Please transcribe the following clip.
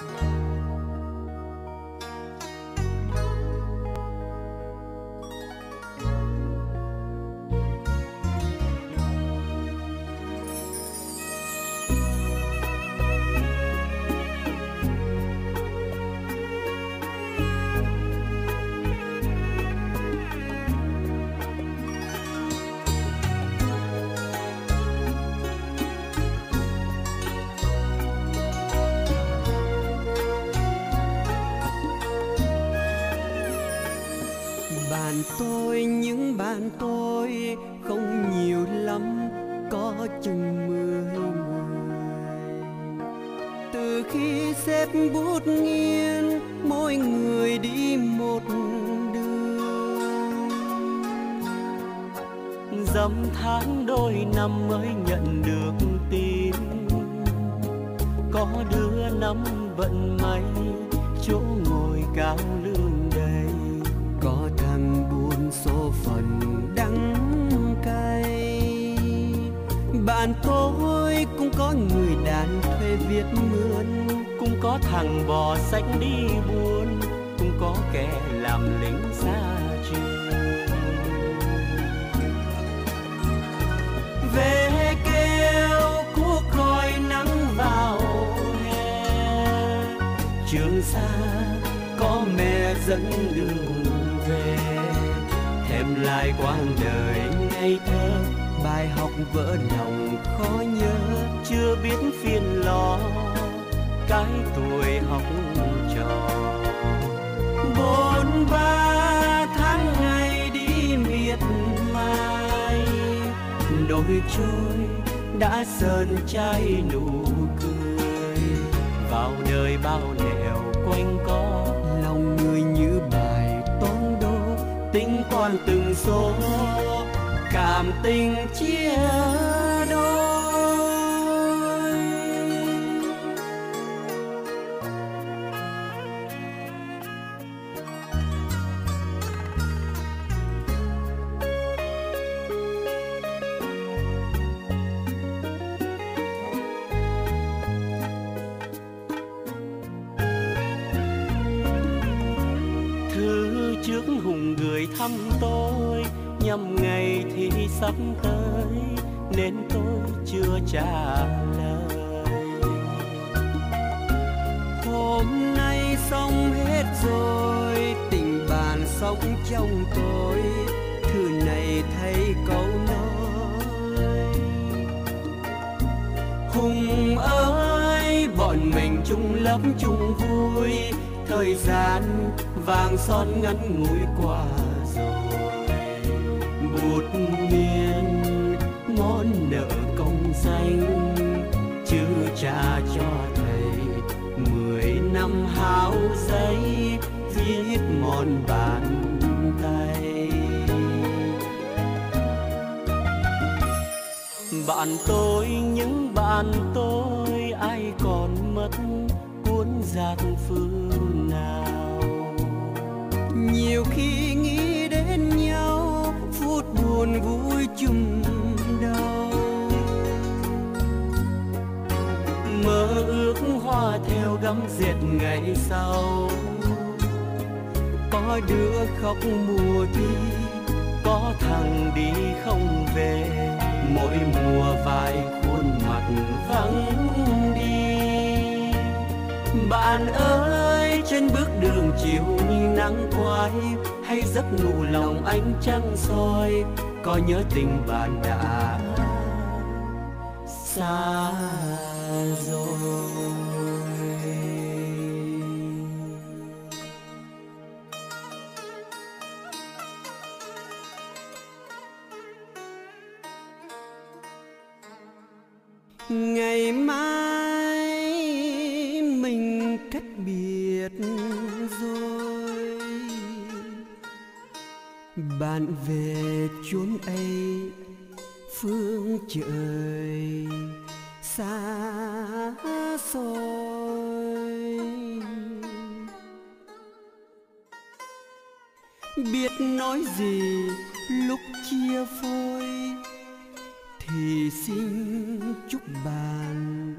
bạn những bạn tôi không nhiều lắm có chừng mười người. Từ khi xếp bút nghiêng, mỗi người đi một đường. Dăm tháng đôi năm mới nhận được tin, có đứa năm vận may, chỗ ngồi cao lương bạn tôi cũng có người đàn thuê viết mướn, cũng có thằng bò sách đi buôn, cũng có kẻ làm lính xa trường về kêu cuốc coi nắng vào hè, trường xa có mẹ dẫn đường về thêm lại quãng đời ngây thơ bài học vỡ lòng khó nhớ, chưa biết phiền lo. Cái tuổi học trò. Bốn, ba tháng ngày đi miệt mài. Đôi trôi đã sơn trai nụ cười. Vào đời bao nẻo quanh co. Lòng người như bài toán đố tính quan từng số cảm tình chia đôi. Thư trước hùng gửi thăm tôi nhằm ngày thì sắp tới, nên tôi chưa trả lời. Hôm nay xong hết rồi, tình bạn sống trong tôi thư này thấy câu nói. Hùng ơi, bọn mình chung lớp chung vui, thời gian vàng son ngắn ngủi qua rồi. Năm hao giấy, viết mòn bàn tay. Bạn tôi, những bạn tôi, ai còn mất cuốn giạt phương nào? Nhiều khi nghĩ đến nhau, phút buồn vui chung hoa theo gấm diệt ngày sau. Có đứa khóc mùa đi có thằng đi không về. Mỗi mùa vài khuôn mặt vắng đi. Bạn ơi, trên bước đường chiều như nắng quay hay giấc ngủ lòng ánh trăng soi. Có nhớ tình bạn đã xa rồi. Ngày mai mình cách biệt rồi. Bạn về chốn ấy, phương trời xa xôi. Biết nói gì lúc chia phôi thì xin chúc bạn